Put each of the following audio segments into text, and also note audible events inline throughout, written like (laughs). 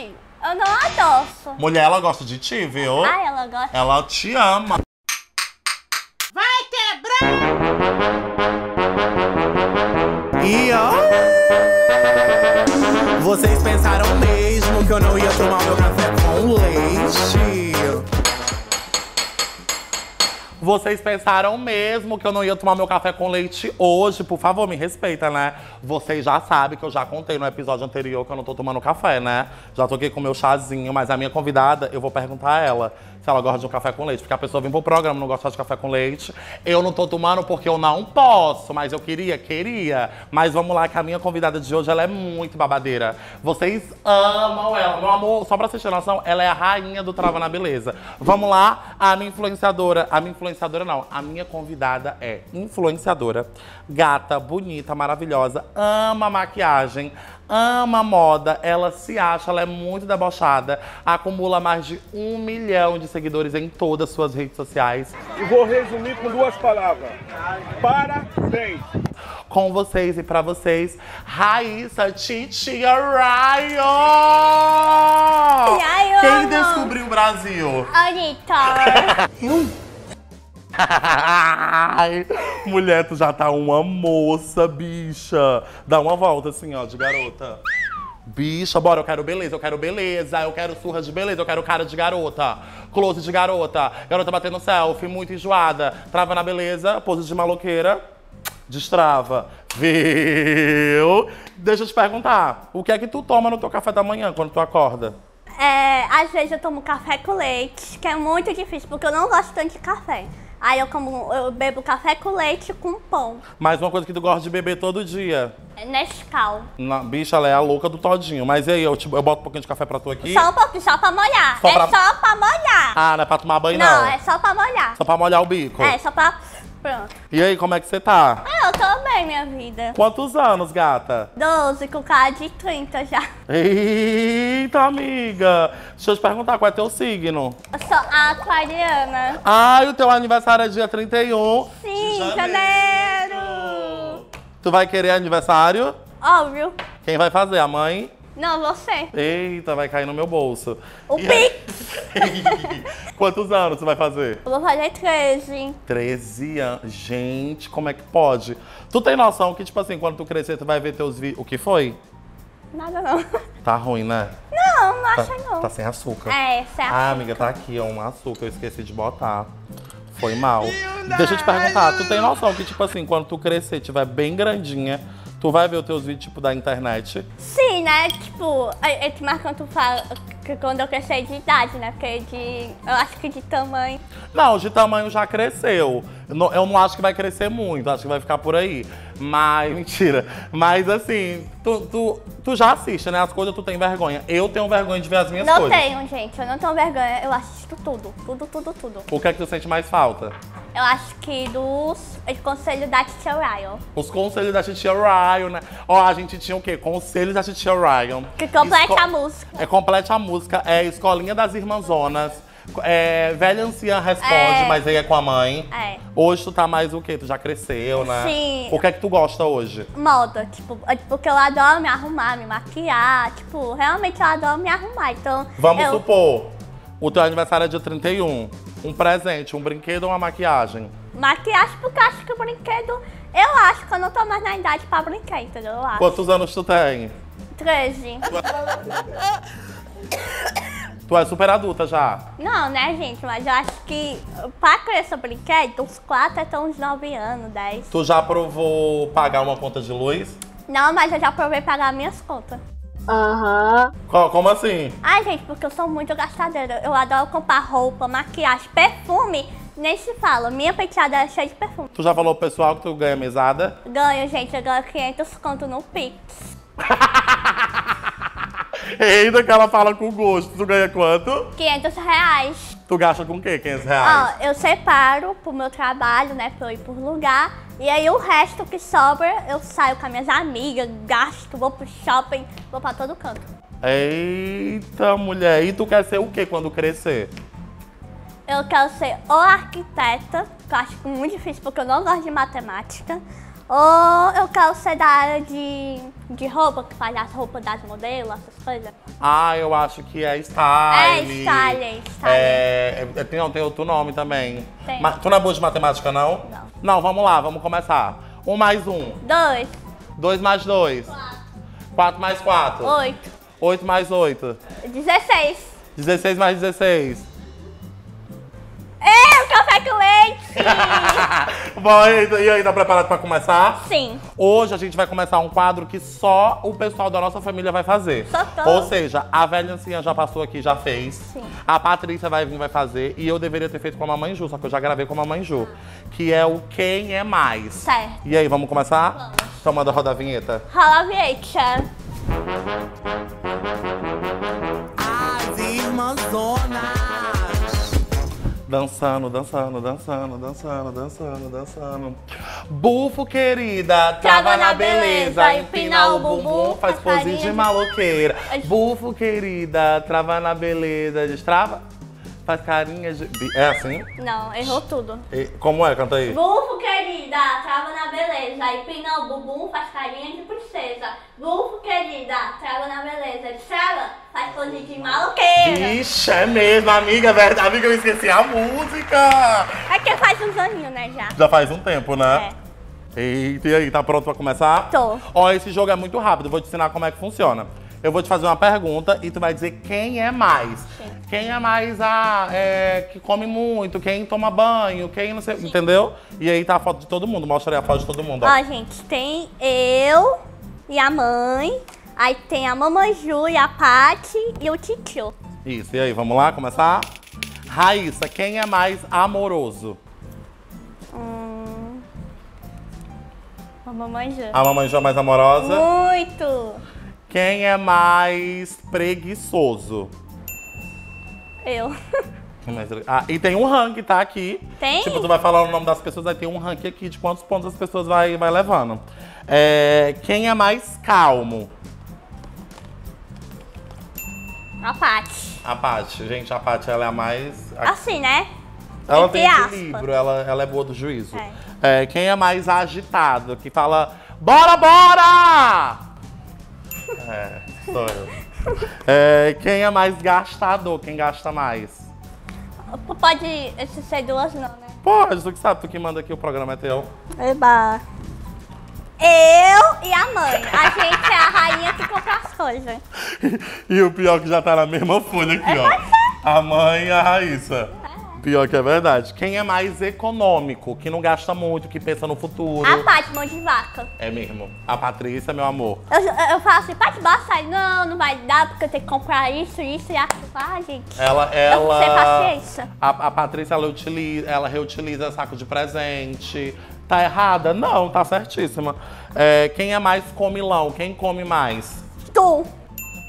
Eu não adoço. Mulher, ela gosta de ti, viu? Ai, ela gosta. Ela te ama. Vocês pensaram mesmo que eu não ia tomar meu café com leite hoje? Por favor, me respeita, né? Vocês já sabem que eu já contei no episódio anterior que eu não tô tomando café, né? Já tô aqui com meu chazinho, mas a minha convidada, eu vou perguntar a ela se ela gosta de um café com leite. Porque a pessoa vem pro programa não gosta de café com leite. Eu não tô tomando porque eu não posso, mas eu queria, queria. Mas vamos lá, que a minha convidada de hoje, ela é muito babadeira. Vocês amam ela. Meu amor, só pra vocês terem noção, ela é a rainha do Trava na Beleza. Vamos lá, a minha influenciadora. A minha influenciadora não, a minha convidada é influenciadora. Gata, bonita, maravilhosa, ama maquiagem, ama moda, ela se acha, ela é muito debochada, acumula mais de um milhão de seguidores em todas as suas redes sociais. E vou resumir com duas palavras. Parabéns. Com vocês e pra vocês, Raíssa Titia Raio! Quem descobriu o Brasil? Anitta. (laughs) Ai, (laughs) mulher, tu já tá uma moça, bicha. Dá uma volta assim, ó, de garota. Bicha, bora, eu quero beleza, eu quero beleza, eu quero surra de beleza, eu quero cara de garota, close de garota, garota batendo selfie, muito enjoada, trava na beleza, pose de maloqueira, destrava. Viu? Deixa eu te perguntar, o que é que tu toma no teu café da manhã quando tu acorda? É, às vezes eu tomo café com leite, que é muito difícil, porque eu não gosto tanto de café. Aí eu como, eu bebo café com leite com pão. Mais uma coisa que tu gosta de beber todo dia. É Nescau. Na, bicha, ela é a louca do todinho. Mas e aí, eu, te- eu boto um pouquinho de café pra tu aqui? Só um pouquinho, só pra molhar. Só é pra- só pra molhar. Ah, não é pra tomar banho, não. não, é só pra molhar. Só pra molhar o bico. É, só pra. Pronto. E aí, como é que você tá? Ah, eu tô bem, minha vida. Quantos anos, gata? 12 com cara de 30 já. Eita, amiga! Deixa eu te perguntar, qual é teu signo? Eu sou aquariana. Ai, o teu aniversário é dia 31. Sim, de janeiro. Tu vai querer aniversário? Óbvio. Quem vai fazer? A mãe? Não, você. Eita, vai cair no meu bolso. O E aí- Pix. (laughs) Quantos anos você vai fazer? Eu vou fazer 13. 13 anos. Gente, como é que pode? Tu tem noção que, tipo assim, quando tu crescer, tu vai ver teus vídeos. O que foi? Nada não. Tá ruim, né? Não, não Tá, acha não. tá sem açúcar. É, certo. Ah, amiga, tá aqui, ó, um açúcar. Eu esqueci de botar. Foi mal. Deixa eu te perguntar, tu tem noção que, tipo assim, quando tu crescer, tiver bem grandinha, tu vai ver os teus vídeos, tipo, da internet? Sim, né? Tipo, é mais quando tu fala que quando eu crescer de idade, né? Porque de. Eu acho que de tamanho. Não, de tamanho já cresceu. Eu não, eu não acho que vai crescer muito, acho que vai ficar por aí. Mas, (laughs) mentira. Mas assim, tu, tu, tu já assiste, né? As coisas tu tem vergonha. Eu tenho vergonha de ver as minhas não coisas. tenho, gente. Eu não tenho vergonha. Eu assisto tudo. Tudo, tudo, tudo. O que é que tu sente mais falta? Eu acho que dos de conselho da Tia Ryan. Os conselhos da Titia Ryan, né? Ó, a gente tinha o quê? Conselhos da Titia Ryan. Que completa Esco- a música. É complete a música. É Escolinha das Irmãzonas. É, velha anciã responde, É. mas aí é com a mãe. É. Hoje tu tá mais o quê? Tu já cresceu, né? Sim. O que é que tu gosta hoje? Moda, tipo, é porque eu adoro me arrumar, me maquiar. Tipo, realmente eu adoro me arrumar. Então. Vamos eu, supor, o teu aniversário é dia 31. Um presente, um brinquedo ou uma maquiagem? Maquiagem, porque eu acho que o brinquedo. Eu acho que eu não tô mais na idade pra brincar, entendeu? Eu acho. Quantos anos tu tem? 13. (laughs) Tu é super adulta já. Não, né, gente? Mas eu acho que pra criança brinquedo, uns 4 até uns 9 anos, 10. Tu já provou pagar uma conta de luz? Não, mas eu já provei pagar minhas contas. Co- Como assim? Ai, gente, porque eu sou muito gastadeira. Eu adoro comprar roupa, maquiagem, perfume. Nem se fala. Minha penteada é cheia de perfume. Tu já falou pro pessoal que tu ganha mesada? Ganho, gente. Eu ganho 500 conto no Pix. (laughs) Ainda que ela fala com gosto. Tu ganha quanto? 500 reais. Tu gasta com o quê? 500 reais? Ó, eu separo pro meu trabalho, né? Pra eu ir por lugar. E aí o resto que sobra, eu saio com as minhas amigas, gasto, vou pro shopping, vou pra todo canto. Eita, mulher. E tu quer ser o quê quando crescer? Eu quero ser ou arquiteta, que eu acho muito difícil porque eu não gosto de matemática, Ou eu quero ser da área de, de roupa, que faz as roupas das modelos, essas coisas. Ah, eu acho que é É, style. style, style. É, é, tem, tem outro nome também. Tem. Ma- tu não é boa de matemática, não? Não. Não, vamos lá, vamos começar. Um mais um. Dois, Dois mais dois. Quatro mais quatro. oito, Oito mais oito. dezesseis. Dezesseis mais dezesseis. Leite! (laughs) Bom, e aí, tá preparado pra começar? Sim. Hoje a gente vai começar um quadro que só o pessoal da nossa família vai fazer. Só tô. Ou seja, a velha anciã já passou aqui, já fez. Sim. A Patrícia vai vir, vai fazer. E eu deveria ter feito com a Mamãe Ju, só que eu já gravei com a Mamãe Ju. Que é o Quem é Mais. Certo. E aí, vamos começar? Vamos. Então manda rodar a vinheta. Rola a vinheta. As irmãzonas. Dançando, dançando, dançando, dançando, dançando, dançando. Bufo, querida, trava na beleza, empina o bumbum, faz pose de maloqueira. Bufo, querida, trava na beleza, destrava, faz carinha de... É assim? Não, errou tudo. E- Como é? Canta aí. Bufo, querida, trava na beleza, empina o bumbum, faz carinha de princesa. Bufo, querida, trava na beleza, destrava, faz pose de maloqueira. Ixi, é mesmo, amiga, é verdade. Amiga, eu esqueci a música. É que faz uns aninhos, né, já. Já faz um tempo, né? É. Eita, e aí, tá pronto pra começar? Tô. Ó, esse jogo é muito rápido, vou te ensinar como é que funciona. Eu vou te fazer uma pergunta e tu vai dizer quem é mais. Sim. Quem é mais a é, que come muito, quem toma banho, quem não sei. Entendeu? E aí tá a foto de todo mundo. Mostra aí a foto de todo mundo. Ó. Ó, gente, tem eu e a mãe. Aí tem a mamãe Ju e a Paty e o Titio. Isso, e aí, vamos lá começar? Raíssa, quem é mais amoroso? Hum. A mamãe Ju. A mamãe já é mais amorosa? Muito! Quem é mais preguiçoso? Eu. Ah, e tem um ranking, tá? Aqui. Tem? Tipo, tu vai falar o nome das pessoas, aí tem um ranking aqui de quantos pontos as pessoas vai, vai levando. É, quem é mais calmo? A Paty. A Paty. Gente, a Paty, ela é a mais... Assim, né? ela entre tem equilíbrio, ela, ela é boa do juízo. É. É, quem é mais agitado? Que fala, bora, bora! (laughs) É, sou eu. É, quem é mais gastador? Quem gasta mais? Pode esse ser duas não, né? Pode, tu que sabe, tu que manda aqui, o programa é teu. Eba. Eu e a mãe. A gente é a rainha que compra as coisas. (laughs) E o pior que já tá na mesma folha aqui, ó. A mãe e a Raíssa. Pior que é verdade. Quem é mais econômico, que não gasta muito, que pensa no futuro? A Paty, mão de vaca. É mesmo. A Patrícia, meu amor. Eu, eu falo assim, Paty, basta aí. Não, não vai dar porque eu tenho que comprar isso, isso e aquilo. Ah, gente. Ela, ela. paciência. A, a Patrícia, ela utiliza, ela reutiliza saco de presente. Tá errada? Não, tá certíssima. É, quem é mais comilão? Quem come mais? Tu.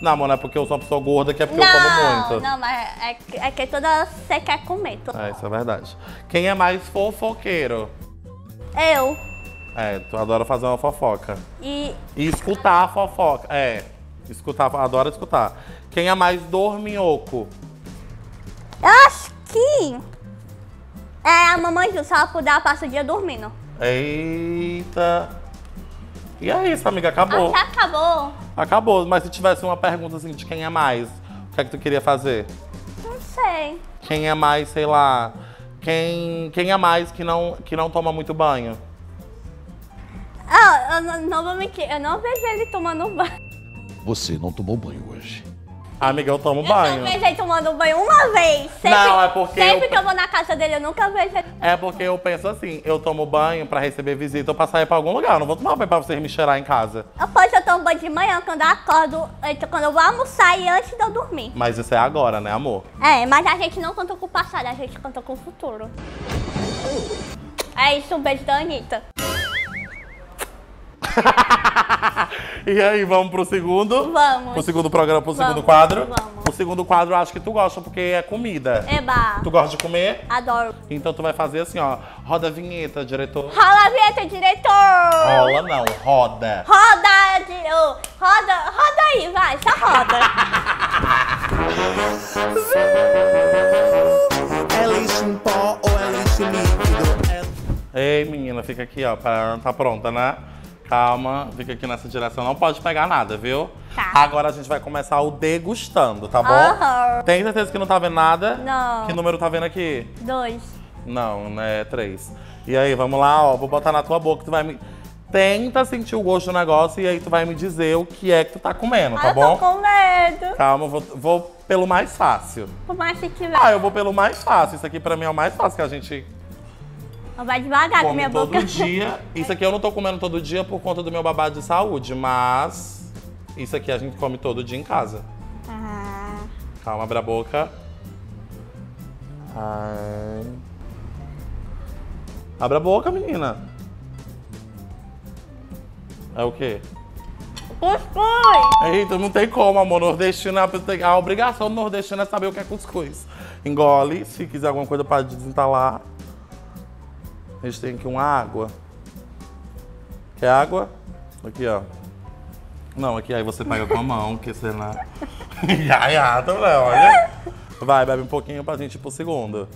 Não, não é porque eu sou uma pessoa gorda, que é porque eu como Não, muito. não, mas é, que- é que toda você quer comer. É, isso é verdade. Quem é mais fofoqueiro? Eu. É, tu adora fazer uma fofoca. E E escutar a fofoca. É, escutar, adora escutar. Quem é mais dorminhoco? eu acho que é a mamãe Ju, ela puder, ela passa o dia dormindo. Eita. E é isso, amiga, acabou. Ah, já acabou? Acabou, mas se tivesse uma pergunta assim de quem é mais, o que é que tu queria fazer? Não sei. Quem é mais, sei lá, quem, quem é mais que não, que não toma muito banho? Ah, eu não, não vou mentir, eu não vejo ele tomando banho. Você não tomou banho hoje. Amiga, eu tomo Eu banho. só vejo ele tomando banho uma vez. Sempre, Não, é porque Sempre eu- que eu vou na casa dele, eu nunca vejo ele. É porque eu penso assim, eu tomo banho pra receber visita ou pra sair pra algum lugar. Eu não vou tomar banho pra vocês me cheirar em casa. Depois eu tomo banho de manhã, quando eu acordo, quando eu vou almoçar e antes de eu dormir. Mas isso é agora, né, amor? É, mas a gente não conta com o passado, a gente conta com o futuro. É isso, um beijo da Anitta. (laughs) e aí, vamos pro segundo? Vamos. Pro segundo programa, pro segundo Vamos, quadro? vamos. O segundo quadro eu acho que tu gosta, porque é comida. Eba, Tu gosta de comer? adoro. Então tu vai fazer assim, ó. Roda a vinheta, diretor. Rola a vinheta, diretor! Rola não, roda. Roda, di- ô, roda, roda aí, vai, só roda. (laughs) É leite em pó ou é leite líquido? É Ei, menina, fica aqui, ó. Pra... Tá pronta, né? Calma, fica aqui nessa direção. Não pode pegar nada, viu? Tá. Agora a gente vai começar o degustando, tá bom? Aham. Tem certeza que não tá vendo nada? Não. Que número tá vendo aqui? Dois. Não, né? Três. E aí, vamos lá, ó. Vou botar na tua boca. Tu vai me. Tenta sentir o gosto do negócio e aí tu vai me dizer o que é que tu tá comendo, tá eu bom? tô com medo. Calma, eu vou, vou pelo mais fácil. Por mais que tiver. Ah, eu vou pelo mais fácil. Isso aqui pra mim é o mais fácil que a gente Vai devagar com come minha todo boca. dia. Isso aqui eu não tô comendo todo dia por conta do meu babado de saúde, mas isso aqui a gente come todo dia em casa. Ah, Calma, abre a boca. Ai. Abre a boca, menina. É o quê? cuscuz. Eita, não tem como, amor. Nordestino, é a a obrigação do nordestino é saber o que é cuscuz. Engole, se quiser alguma coisa para desentalar. A gente tem aqui uma água. Quer água? Aqui, ó. Não, aqui aí você pega com a mão, que você não... (laughs) Tá vendo? Olha. Vai, bebe um pouquinho pra gente ir pro segundo.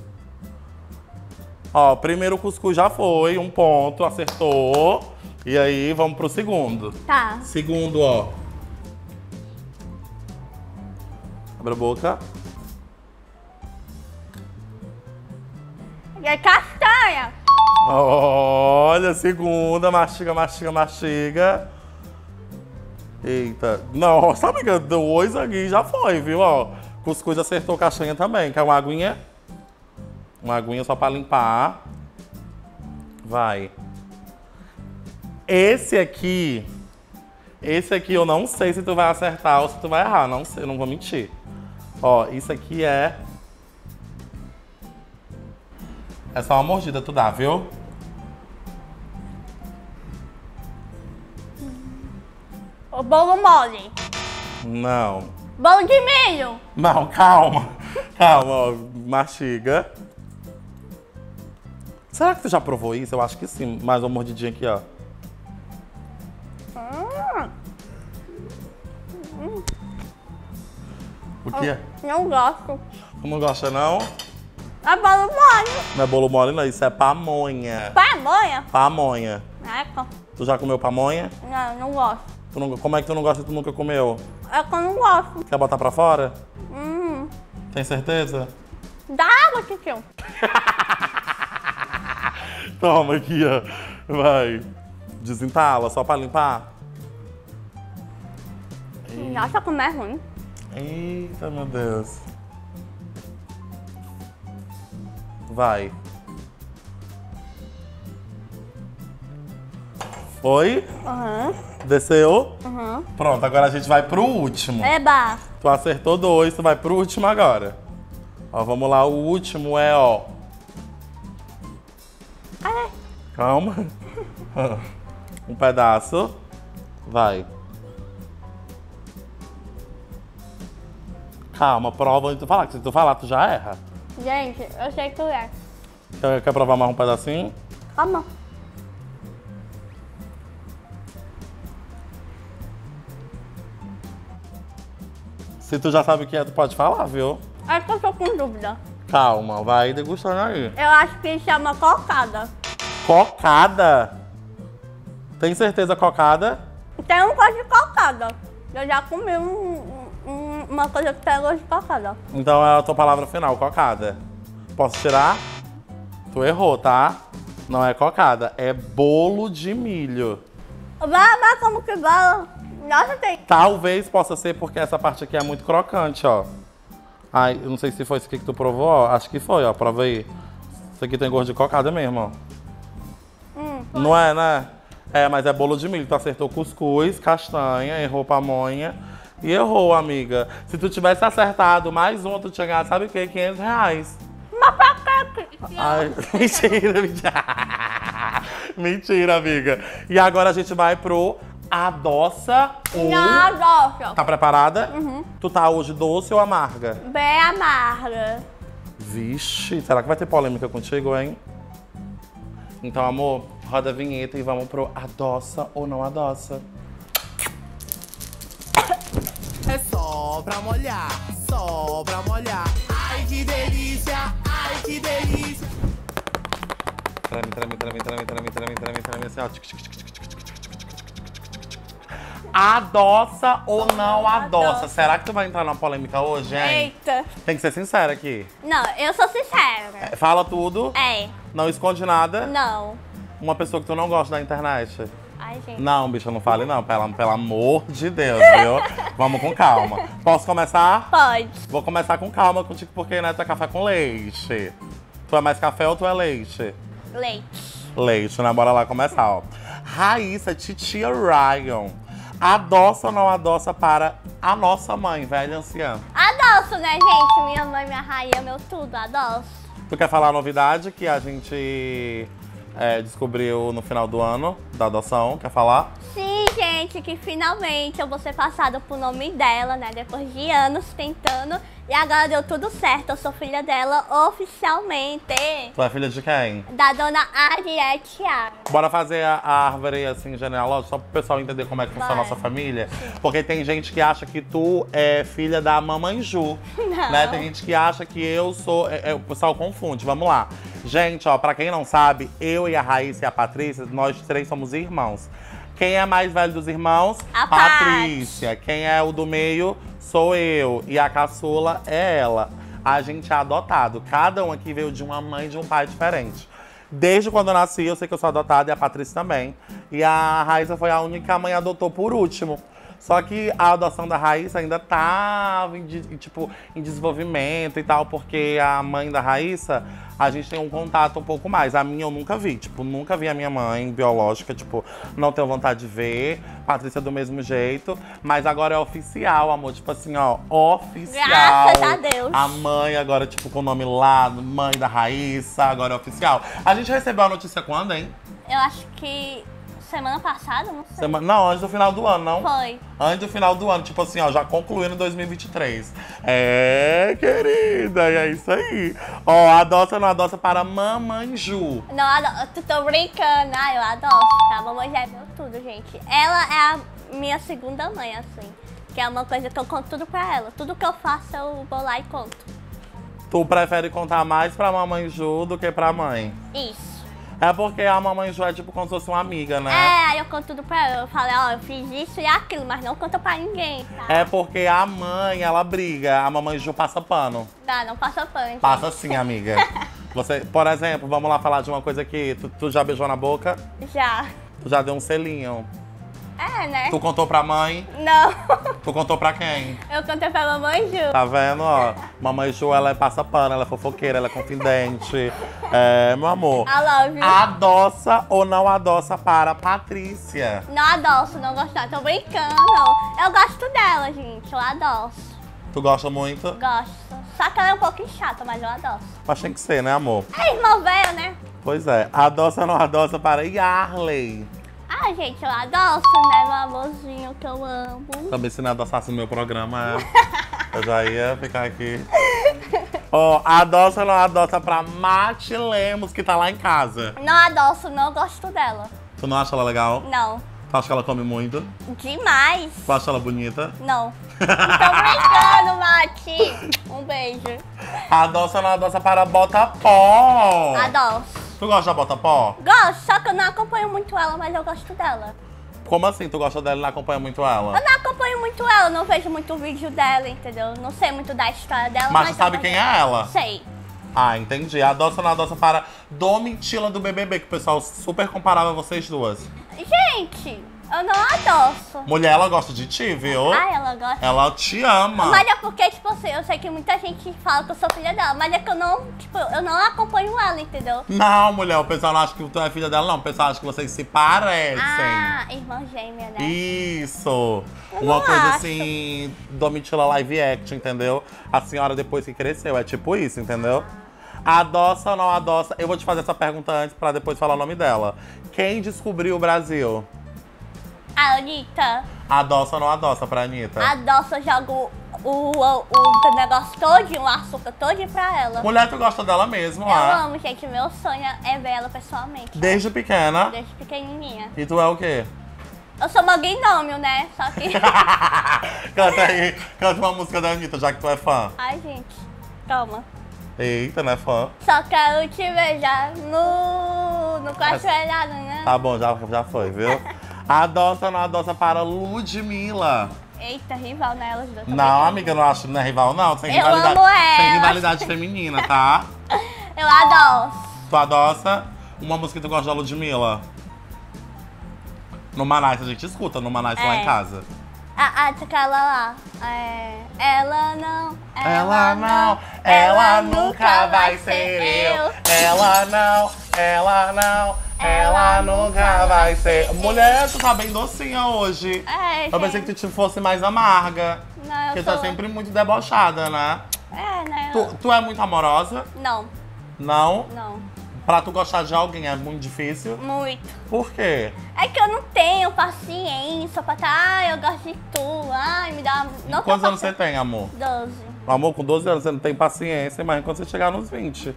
Ó, primeiro cuscuz já foi, um ponto, acertou. E aí, vamos pro segundo. Tá. Segundo, ó. Abre a boca. E é castanha. Olha, segunda, mastiga, mastiga, mastiga. Eita. Nossa, (laughs) amiga, dois aqui já foi, viu? Ó, cuscuz acertou castanha também. Quer uma aguinha? Uma aguinha só pra limpar. Vai. Esse aqui, esse aqui eu não sei se tu vai acertar ou se tu vai errar. Não sei, não vou mentir. Ó, isso aqui é... É só uma mordida, tu dá, viu? O bolo mole. Não. Bolo de milho. Não, calma. Calma, ó. Mastiga. Será que tu já provou isso? Eu acho que sim. Mais uma mordidinha aqui, ó. O que é? Não gosto. Não gosta, não? É bolo mole. Não é bolo mole, não. Isso é pamonha. Pamonha. Pamonha. Eca. Tu já comeu pamonha? Não, não gosto. Tu não- como é que tu não gosta e tu nunca comeu? É que eu não gosto. Quer botar pra fora? Hum. Tem certeza? Dá água, tio. (laughs) Toma aqui, ó. Vai. Desentala, só pra limpar. Nossa, como é ruim. Eita, meu Deus. Vai. Foi? Aham. Desceu? Aham. Pronto, agora a gente vai pro último. Eba. Tu acertou dois, tu vai pro último agora. Ó, vamos lá, o último é, ó. Ai, Calma. (laughs) Um pedaço. Vai. Calma, prova antes de tu falar, que se tu falar, tu já erra. Gente, eu sei que é. Quer, quer provar mais um pedacinho? Calma. Se tu já sabe o que é, tu pode falar, viu? É que eu tô com dúvida. Calma, vai degustando aí. Eu acho que chama cocada. Cocada? Tem certeza cocada? Tem um gosto de cocada. Eu já comi um- uma coisa que gosto de cocada. Então é a tua palavra final, cocada. Posso tirar? Tu errou, tá? Não é cocada, é bolo de milho. Vai, vai, como que vai? Nossa, tem. Talvez possa ser porque essa parte aqui é muito crocante, ó. Ai, eu não sei se foi isso aqui que tu provou, ó. Acho que foi, ó. Prova aí. Isso aqui tem gosto de cocada mesmo, ó. Hum, Não é, né? É, mas é bolo de milho. Tu acertou cuscuz, castanha, errou pamonha e errou, amiga. Se tu tivesse acertado mais um, tu tinha ganhado, sabe o quê? 500 reais. Mas pra quê? Ai, (laughs) mentira, mentira. (laughs) mentira, amiga. E agora a gente vai pro adoça ou... Não, nossa. Tá preparada? Uhum. Tu tá hoje doce ou amarga? Bem amarga. Vixe, será que vai ter polêmica contigo, hein? Então, amor, roda a vinheta e vamos pro adoça ou não adoça. só pra molhar, só pra molhar. Ai que delícia, ai que delícia. Trame, trame, trame, trame, trame, trame, trame, trame, assim, ó. Adoça ou não, não adoça. adoça? Será que tu vai entrar numa polêmica hoje, hein? Eita. Tem que ser sincera aqui. Não, eu sou sincera. É, fala tudo? É. Não esconde nada? Não. Uma pessoa que tu não gosta da internet? Ai, gente. Não, bicha, não fale não, pelo, pelo amor de Deus, viu? (laughs) Vamos com calma. Posso começar? Pode. Vou começar com calma contigo, porque né, tu é café com leite. Tu é mais café ou tu é leite? Leite. Leite, né? Bora lá começar, ó. Raíssa, titia Ryan. Adoça ou não adoça para a nossa mãe, velha anciã? Adoço, né, gente? Minha mãe, minha rainha, meu tudo. Adoço. Tu quer falar a novidade que a gente é, descobriu no final do ano da adoção? Quer falar? Sim, gente, que finalmente eu vou ser passada pro nome dela, né? Depois de anos tentando. E agora deu tudo certo. Eu sou filha dela oficialmente. Tu é filha de quem? Da dona Ariete. Bora fazer a, árvore assim genealógica, só pro pessoal entender como é que funciona a nossa família. Porque tem gente que acha que tu é filha da mamãe Ju. (laughs) Não. Né? Tem gente que acha que eu sou. é, é, o pessoal confunde. Vamos lá. Gente, ó, pra quem não sabe, eu e a Raíssa e a Patrícia, nós três somos irmãos. Quem é mais velho dos irmãos? A Patrícia. Quem é o do meio sou eu. E a caçula é ela. A gente é adotado. Cada um aqui veio de uma mãe e de um pai diferente. Desde quando eu nasci, eu sei que eu sou adotada e a Patrícia também. E a Raíssa foi a única que a mãe adotou por último. Só que a adoção da Raíssa ainda tava em, tipo, em desenvolvimento e tal, porque a mãe da Raíssa, a gente tem um contato um pouco mais. A minha eu nunca vi, tipo, nunca vi a minha mãe biológica, tipo, não tenho vontade de ver. Patrícia do mesmo jeito. Mas agora é oficial, amor. Tipo assim, ó, oficial. Graças a Deus. A mãe agora, tipo, com o nome lá, mãe da Raíssa, agora é oficial. A gente recebeu a notícia quando, hein? Eu acho que semana passada, não sei. Semana... Não, antes do final do ano, não? Foi. Antes do final do ano, tipo assim, ó, já concluindo 2023. É, querida, é isso aí. Ó, adoça ou não adoça para Mamãe Ju. Não, ado- tu tô brincando. Ah, eu adoro. A mamãe já viu tudo, gente. Ela é a minha segunda mãe, assim. Que é uma coisa que eu conto tudo pra ela. Tudo que eu faço, eu vou lá e conto. Tu prefere contar mais pra Mamãe Ju do que pra mãe? Isso. É porque a Mamãe Ju é tipo como se fosse uma amiga, né? É, aí eu conto tudo pra ela. Eu falo, ó, eu fiz isso e aquilo, mas não conta pra ninguém, tá? É porque a mãe, ela briga, a Mamãe Ju passa pano. Não, não passa pano. Passa sim, (laughs) amiga. Você, por exemplo, vamos lá falar de uma coisa aqui. Tu, tu já beijou na boca? Já. Tu já deu um selinho? É, né? Tu contou pra mãe? Não. Tu contou pra quem? Eu contei pra mamãe Ju. Tá vendo, ó? Mamãe Ju, ela é passa-pano, ela é fofoqueira, ela é confidente. É, meu amor. I love you. Adoça ou não adoça para Patrícia? Não adoço, não gosto. Tô brincando. Eu gosto dela, gente. Eu adoço. Tu gosta muito? Gosto. Só que ela é um pouquinho chata, mas eu adoço. Mas tem que ser, né, amor? É irmão velho, né? Pois é. Adoça ou não adoça para Yarley? Ah, gente, eu adoço, né, meu amorzinho que eu amo. Também se não adoçasse no meu programa, é, (laughs) eu já ia ficar aqui. Ó, adoça ou não adoça pra Mate Lemos, que tá lá em casa? Não adoço, não gosto dela. Tu não acha ela legal? Não. Tu acha que ela come muito? Demais. Tu acha ela bonita? Não. (laughs) Tô brincando, Mati. Um beijo. Adoça ou não adoça para Bota Pó? Adoço. Tu gosta da Bota Pó? Gosto, só que eu não acompanho muito ela, mas eu gosto dela. Como assim tu gosta dela e não acompanha muito ela? Eu não acompanho muito ela, não vejo muito vídeo dela, entendeu? Não sei muito da história dela. Mas tu eu sabe quem dela. é ela? Sei. Ah, entendi. Adoça ou não adoça para Domitila do BBB, que o pessoal super comparava vocês duas. Gente, eu não adoço. Mulher, ela gosta de ti, viu? Ai, ela gosta. Ela te ama. Mas é porque, tipo assim, eu sei que muita gente fala que eu sou filha dela, mas é que eu não, tipo, eu não acompanho ela, entendeu? Não, mulher, o pessoal não acha que tu é filha dela, não. O pessoal acha que vocês se parecem. Ah, irmã gêmea, né? Isso! Eu Uma coisa acho. assim, Domitila live action, entendeu? A senhora depois que cresceu, é tipo isso, entendeu? Adoça ou não adoça? Eu vou te fazer essa pergunta antes pra depois falar o nome dela. Quem descobriu o Brasil? A Anitta, Adoça ou não adoça pra Anitta? adoço, eu jogo o, o, o negócio todinho, o açúcar todinho pra ela. Mulher, tu gosta dela mesmo, Eu ah? amo, gente. Meu sonho é ver ela pessoalmente. Desde pequena. Desde pequenininha. E tu é o quê? Eu sou magnômio, né? Só que... (laughs) canta aí, canta uma música da Anitta, já que tu é fã. Ai, gente. Toma. Eita, não é fã? Só quero te beijar no Nunca ajoelhada, né? Tá bom, já, já foi, viu? Adoça ou não adoça para Ludmilla? Eita, rival nelas duas. Não, amiga, não acho não é rival, não. Sem Eu rivalidade, amo ela. sem rivalidade (laughs) feminina, tá? Eu adoro. Tu adoça uma música que tu gosta da Ludmilla? No Manais, a gente escuta no Manais lá É. em casa. A, a aquela lá. É, ela não. Ela não, ela nunca vai ser eu. Ela não, ela não, ela nunca vai ser. Mulher, tu tá bem docinha hoje. É, Eu pensei que tu fosse mais amarga. Não, eu Porque sou... tá sempre muito debochada, né? É, né? Tu, tu é muito amorosa? Não, Não? não. Pra tu gostar de alguém é muito difícil? Muito. Por quê? É que eu não tenho paciência pra tá, ah, eu gosto de tu, ai, me dá... Não Quantos anos você tem, amor? Doze. Amor, com 12 anos você não tem paciência, mas quando você chegar nos 20.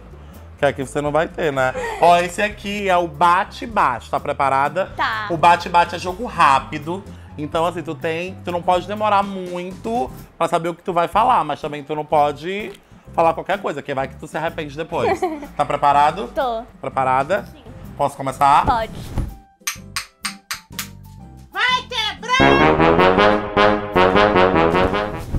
Que aqui você não vai ter, né? Ó, esse aqui é o bate-bate. Tá preparada? Tá. O bate-bate é jogo rápido. Então, assim, tu tem. Tu não pode demorar muito pra saber o que tu vai falar, mas também tu não pode falar qualquer coisa, que vai que tu se arrepende depois. (laughs) tá preparado? Tô. Preparada? Posso começar? Pode.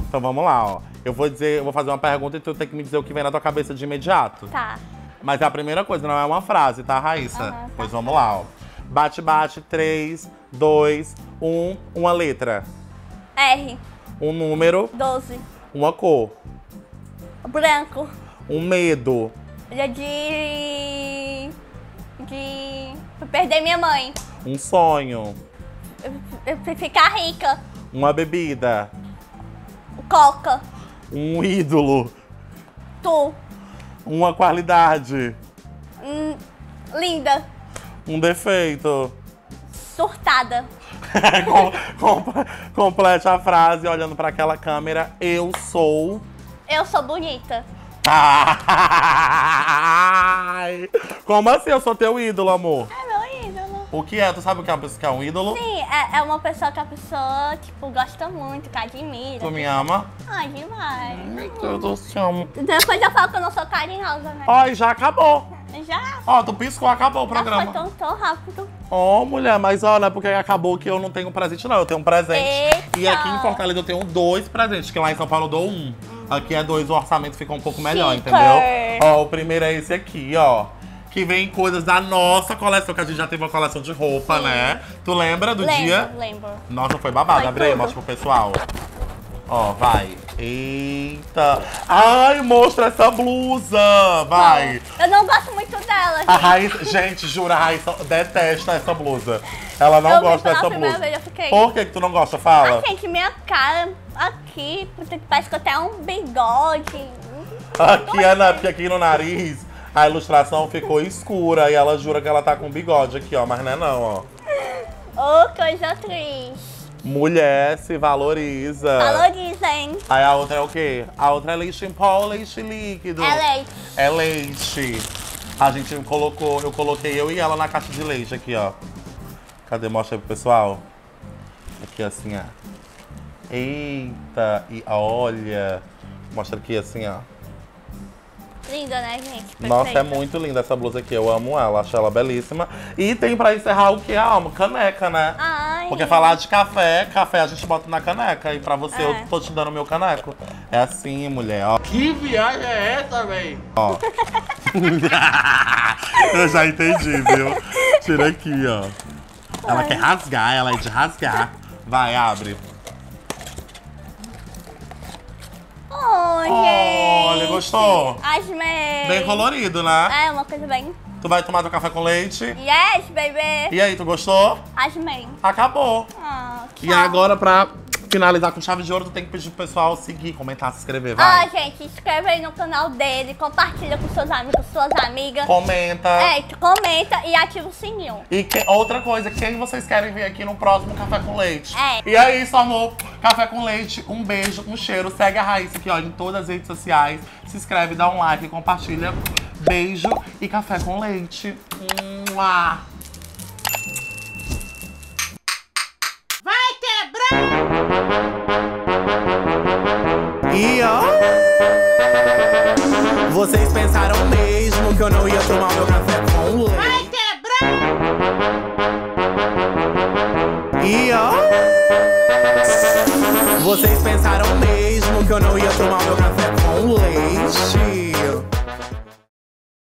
Então vamos lá, ó. Eu vou dizer, eu vou fazer uma pergunta e tu tem que me dizer o que vem na tua cabeça de imediato. Tá. Mas é a primeira coisa, não é uma frase, tá, Raíssa? Tá. Pois vamos lá, ó. Bate, bate, 3, 2, 1, uma letra. R. Um número, Doze. uma cor. Branco. Um medo, Dia de... De... Perder minha mãe. um sonho, Ficar rica. uma bebida, Coca. um ídolo, Tu. uma qualidade, Hum, linda. um defeito. Surtada. (laughs) Com- com- Complete a frase olhando pra aquela câmera. Eu sou. Eu sou bonita. Ai! Como assim eu sou teu ídolo, amor? É meu ídolo. O que é? Tu sabe o que é uma pessoa que é um ídolo? Sim, é, é uma pessoa que a pessoa, tipo, gosta muito, que admira. Tu me ama? Ai, demais. Meu Deus do céu. Depois eu falo que eu não sou carinhosa, né? Ai, já acabou. Já. Ó, tu piscou, acabou o Já foi programa. tão, tão rápido. Ó, mulher, mas olha, porque acabou que eu não tenho presente, não. Eu tenho um presente. Eita. E aqui em Fortaleza eu tenho dois presentes, que lá em São Paulo eu dou um. Aqui é dois, o orçamento fica um pouco melhor, Chique. entendeu? Ó, o primeiro é esse aqui, ó. Que vem coisas da nossa coleção, que a gente já teve uma coleção de roupa, né? Tu lembra do lembro, dia? lembro. Nossa, foi babado. Foi Abre aí, tudo. mostra pro pessoal. Ó, vai. Eita. Ai, mostra essa blusa. Vai. Eu não gosto muito dela, A gente. Raíssa, gente, jura, a Raíssa detesta essa blusa. Ela não Eu gosta dessa blusa. vez, eu fiquei- Por que, que tu não gosta? Fala. Gente, minha cara aqui, parece que eu tenho um bigode. Aqui, Ana, porque aqui no nariz a ilustração ficou escura e ela jura que ela tá com bigode aqui, ó. Mas não é não, ó. Ô, coisa triste. Mulher se valoriza. Valoriza, hein? Aí a outra é o quê? A outra é leite em pó ou leite líquido? É leite. É leite. A gente colocou, eu coloquei eu e ela na caixa de leite aqui, ó. Cadê? Mostra aí pro pessoal. Aqui assim, ó. Eita, e olha. Mostra aqui assim, ó. Linda, né, gente? Nossa, é Perfeita. muito linda essa blusa aqui. Eu amo ela, acho ela belíssima. E tem pra encerrar o que? Ah, uma caneca, né? Ai. Porque falar de café, café a gente bota na caneca. E pra você, É. eu tô te dando meu caneco. É assim, mulher, ó. Que viagem é essa, véi? Ó. (laughs) Eu já entendi, viu? Tira aqui, ó. Ela quer rasgar, ela é de rasgar. Vai, abre. Oh, gente. Olha, gostou? Asmei. Bem colorido, né? É, uma coisa bem... Tu vai tomar teu café com leite? Yes, baby. E aí, tu gostou? Asmei. Acabou. Ah, E agora, pra finalizar com chave de ouro, tu tem que pedir pro pessoal seguir, comentar, se inscrever, Ah, vai. gente, se inscreve aí no canal dele, compartilha com seus amigos, suas amigas. Comenta. É, tu comenta e ativa o sininho. E que- outra coisa, quem vocês querem ver aqui no próximo Café com Leite? É. E é isso, amor. Café com Leite, um beijo, um cheiro. Segue a Raíssa aqui, ó, em todas as redes sociais. Se inscreve, dá um like, compartilha. Beijo e café com leite. Mua.